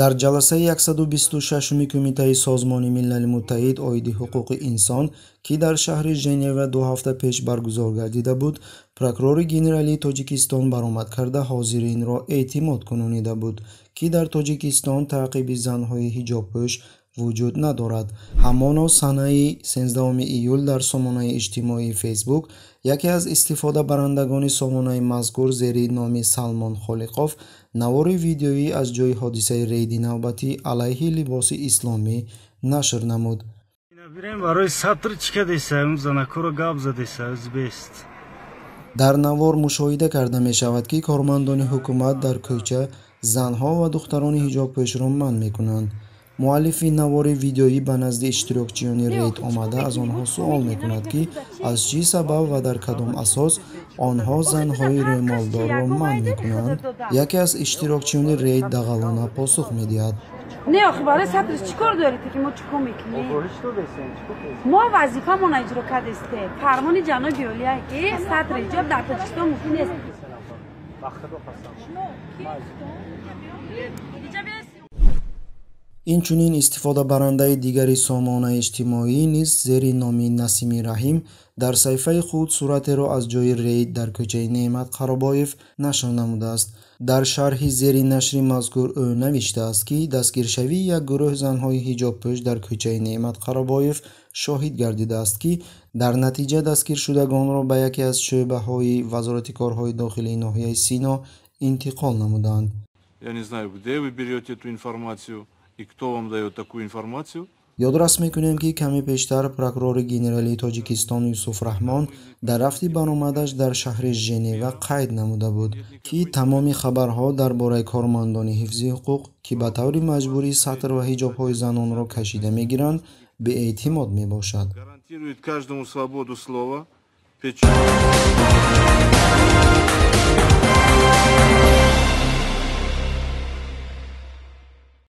дар ҷаласаи 126 кумитаи созмони милали муттаҳид оиди ҳуқуқи инсон ки дар шаҳри женева ду ҳафта пеш баргузор гардида буд прокурори генералии тоҷикистон баромад карда ҳозиринро эътимод кунонида буд ки дар тоҷикистон таъқиби занҳои ҳиҷобпӯш вуҷуд надорад. Ҳамоно санаи 16 июл дар сомонаи иҷтимоии фейсбук яке аз истифодабарандагони сомонаи мазкур зери номи салмон холиқов навори видеоӣ аз ҷойи ҳодисаи рейди навбатӣ алайҳи либоси исломӣ нашр намуд. Дар навор мушоҳида карда мешавад ки кормандони ҳукумат дар кӯча занҳо ва духтарони ҳиҷобпӯшро манъ мекунанд муаллифи навори видеоӣ ба назди иштирокчиёни рейд омада аз онҳо суол мекунад ки аз чӣ сабаб ва дар кадом асос онҳо занҳои рӯймолдорро манъ мекунанд? Яке аз иштирокчиёни рейд дағалона посух медиҳад. Не охи барои сатр чӣ кор доред ки мо чӣ кор мекунем? Мо вазифамона иҷро кардесте. Фармони ҷаноби олия ки сатр иҷоб дар тоҷикистон мумкин нест инчунин истифодабарандаи дигари сомонаи иҷтимоӣ низ зери номи насими раҳим дар саҳифаи худ суратеро аз ҷойи рейд дар кӯчаи неъмат қаробоев нашр намудааст. Дар шарҳи зери нашри мазкур ӯ навиштааст ки дастгиршавии як гурӯҳ занҳои ҳиҷобпӯш дар кӯчаи неъмат қаробоев шоҳид гардидааст ки дар натиҷа дастгиршудагонро ба яке аз шӯъбаҳои вазорати корҳои дохилии ноҳияи сино интиқол намуданд и кто вам дает такую информацию. ёдрас мекунем ки каме пештар прокурори генералии тоҷикистон юсуф раҳмон дар рафти баромадаш дар шаҳри женева қайд намуда буд ки тамоми хабарҳо дар бораи кормандони ҳифзи ҳуқуқ ки ба таври маҷбурӣ сатр ва ҳиҷобҳои занонро кашида мегиранд беэътимод мебошад